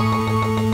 Música